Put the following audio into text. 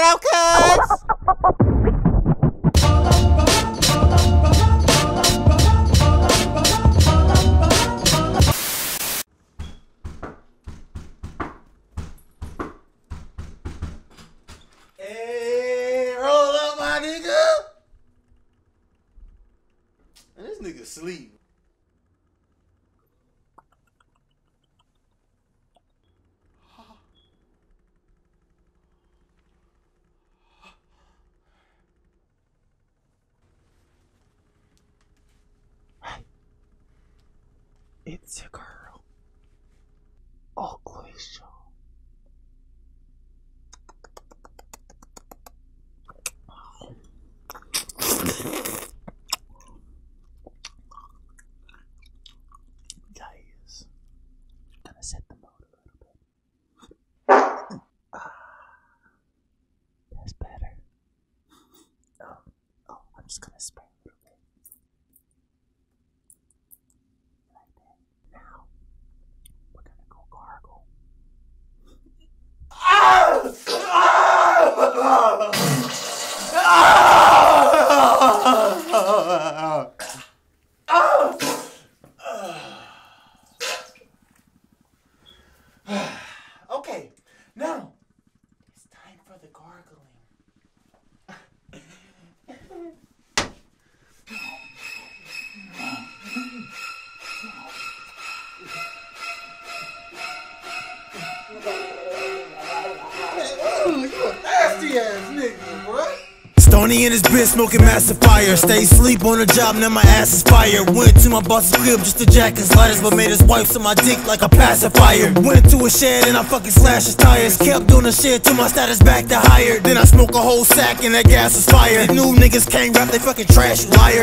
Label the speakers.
Speaker 1: Shout out, cuz. Hey, roll up, my nigga. And this nigga sleep. It's your girl. Ugly show. Guys, gonna set the mood a little bit. Ah, that's better. Oh, oh, I'm just gonna spray a little bit. Like that. Now, we're gonna go gargle. Okay, now it's time for the gargling. Oh, you a nasty ass nigga.
Speaker 2: Stondie in his bitch smoking massive fire. Stay sleep on the job, now my ass is fire. Went to my boss's crib just to jack his lighters, but made his wife suck my dick like a pacifier. Went to a shed and I fucking slashed his tires. Kept doing the shit till my status back to higher. Then I smoke a whole sack and that gas is fire. New niggas can't rap, they fucking trash, liar.